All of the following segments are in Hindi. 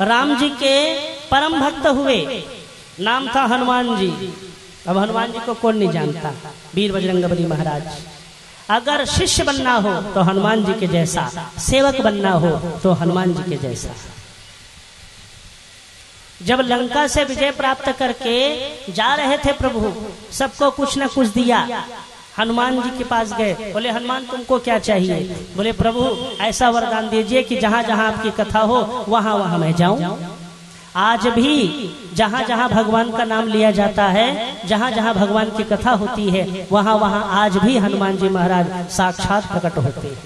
राम जी के परम भक्त हुए। नाम था हनुमान जी। अब हनुमान जी को कौन नहीं जानता? वीर बजरंग बली महाराज। अगर शिष्य बनना हो तो हनुमान जी के जैसा। सेवक बनना हो तो हनुमान जी के जैसा। जब लंका से विजय प्राप्त करके जा रहे थे प्रभु, सबको कुछ न कुछ दिया। हनुमान जी के पास गए। बोले, हनुमान, तुमको क्या चाहिए? बोले, प्रभु, ऐसा वरदान दीजिए कि जहाँ जहाँ आपकी कथा हो, वहाँ वहाँ मैं जाऊँ। आज भी जहाँ जहाँ भगवान का नाम लिया जाता है, जहाँ जहाँ भगवान की कथा होती है, वहाँ वहाँ आज भी हनुमान जी महाराज साक्षात प्रकट होते हैं।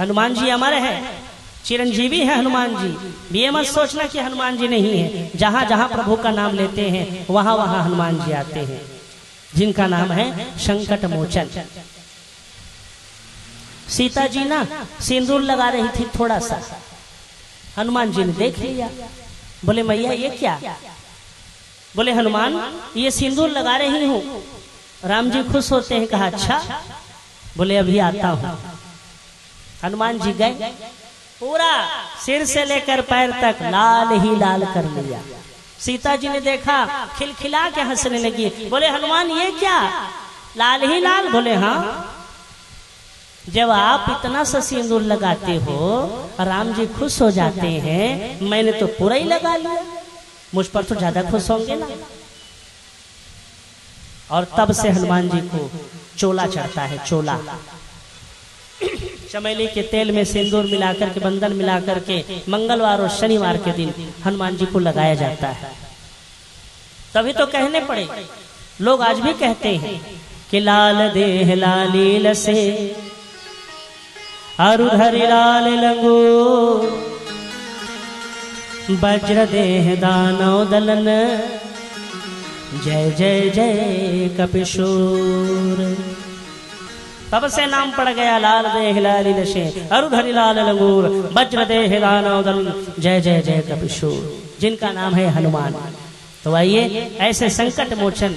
हनुमान जी अमर है, चिरंजीवी है हनुमान जी। ये मत सोचना कि हनुमान जी नहीं है। जहाँ जहाँ प्रभु का नाम लेते हैं, वहाँ वहाँ हनुमान जी आते हैं। जिनका नाम है संकट मोचन सीता जी ना सिंदूर लगा रही थी थोड़ा सा। हनुमान जी ने देख लिया। बोले, मैया, ये क्या? बोले, हनुमान, ये सिंदूर लगा रही हूँ। राम जी खुश होते हैं, कहा अच्छा। बोले, अभी आता हूँ। हनुमान जी गए। पूरा सिर से लेकर पैर तक लाल ही लाल कर लिया। सीता जी ने देखा, खिलखिला के हंसने लगी। बोले, हनुमान, ये क्या? लाल ही लाल? बोले हाँ। जब आप इतना सा सिंदूर लगाते हो, राम जी खुश हो जाते हैं, मैंने तो पूरा ही लगा लिया। मुझ पर तो ज़्यादा खुश होंगे ना। और तब से हनुमान जी को चोला चढ़ता है, चोला। चमेली के तेल में सिंदूर मिलाकर के, बंधन मिलाकर के मंगलवार और शनिवार के दिन हनुमान जी को लगाया जाता है। तभी तो कहने पड़े, लोग आज भी कहते हैं कि लाल देह लालील से, अरुधरि लाल लंगो वज्र देह दानव दलन, जय जय जय कपिशोर। तब से नाम पड़ गया लाल देह लाली दशे अरुधरि लाल लंगूर वज्र देह दानव दल जय जय जय कपिशोर। जिनका नाम है हनुमान। तो आइए, ऐसे संकट मोचन,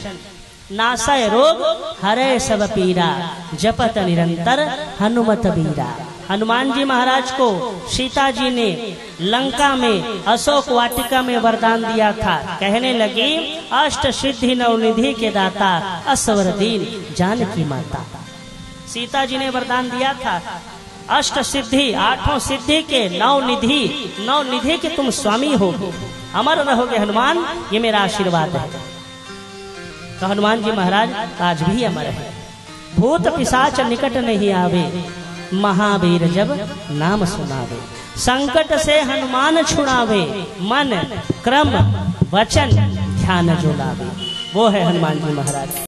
नासय रोग, हरे सब पीरा जपत निरंतर हनुमत बीरा हनुमान जी महाराज को सीता जी ने लंका में अशोक वाटिका में वरदान दिया था। कहने लगी अष्ट सिद्धि नवनिधि के दाता असवर दीन जानकी माता। सीता जी ने वरदान दिया था। अष्ट सिद्धि, आठों सिद्धि के नौ निधि नौ निधि के तुम स्वामी हो। अमर रहोगे हनुमान, ये मेरा आशीर्वाद है। तो हनुमान जी महाराज, आज भी अमर है। भूत पिशाच निकट नहीं आवे। महावीर जब नाम सुनावे। संकट से हनुमान छुड़ावे। मन, क्रम, वचन, ध्यान जो लावे। वो है हनुमान जी महाराज।